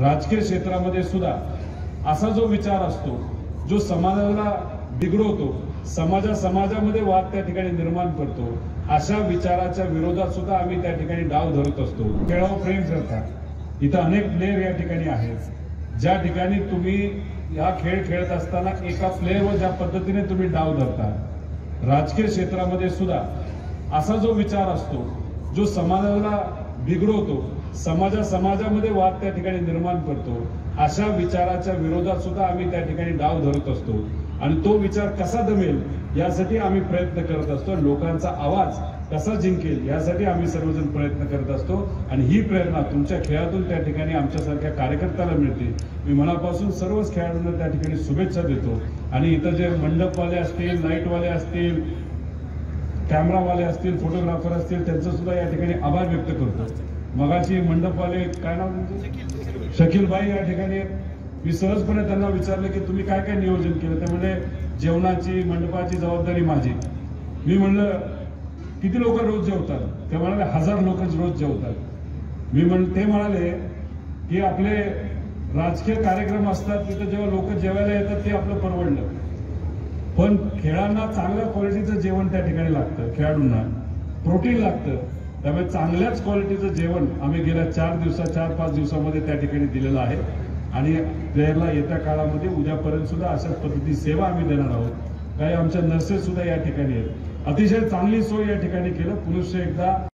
राजकीय क्षेत्रामध्ये सुद्धा असा जो विचार असतो जो समाजाला बिघडवतो समाजा समाजामध्ये वाद त्या ठिकाणी निर्माण करतो अशा विचाराच्या विरोधात सुद्धा आम्ही त्या ठिकाणी डाव धरत असतो. खेळावर प्रेम करतात इथं अनेक प्लेयर या ठिकाणी आहेत. ज्या ठिकाणी तुम्ही हा खेळ खेळत असताना एका प्लेअरवर ज्या पद्धतीने तुम्ही डाव धरता. राजकीय क्षेत्रामध्ये सुद्धा असा जो विचार असतो जो समाजाला बिघडवतो समाजा समाजामध्ये वाद त्या ठिकाणी निर्माण करतो अशा विचाराच्या विरोधात सुद्धा आम्ही त्या ठिकाणी डाव धरत असतो. आणि तो विचार कसा दमेल यासाठी आम्ही प्रयत्न करत असतो. लोकांचा आवाज कसा जिंकेल यासाठी आम्ही सर्वजण प्रयत्न करत असतो. आणि ही प्रेरणा तुमच्या खेळातून त्या ठिकाणी आमच्यासारख्या कार्यकर्त्याला मिळते. मी मनापासून सर्वच खेळाडूंना त्या ठिकाणी शुभेच्छा देतो. आणि इथं जे मंडपवाले असतील नाईटवाले असतील कॅमेरावाले असतील फोटोग्राफर असतील त्यांचं सुद्धा या ठिकाणी आभार व्यक्त करतो. मगाशी मंडपवाले काय नाव त्यांचं? शकील भाई या ठिकाणी. मी सहजपणे त्यांना विचारलं की तुम्ही काय काय नियोजन केलं? ते म्हणजे जेवणाची मंडपाची जबाबदारी माझी. मी म्हणलं किती लोक रोज जेवतात? ते म्हणाले हजार लोक रोज जेवतात. मी म्हण ते म्हणाले की आपले राजकीय कार्यक्रम असतात तिथं जेव्हा लोक जेवायला येतात ते आपलं परवडलं. पण खेळांना चांगल्या क्वालिटीचं जेवण त्या ठिकाणी लागतं खेळाडूंना. प्रोटीन लागतं. त्यामुळे चांगल्याच क्वालिटीचं जेवण आम्ही गेल्या चार दिवसात चार पाच दिवसामध्ये त्या ठिकाणी दिलेलं आहे. आणि प्लेयरला येत्या काळामध्ये उद्यापर्यंत सुद्धा अशा पद्धती सेवा आम्ही देणार आहोत. काही आमच्या नर्सेस सुद्धा या ठिकाणी आहेत. अतिशय चांगली सोय या ठिकाणी केलं. पुरुष एकदा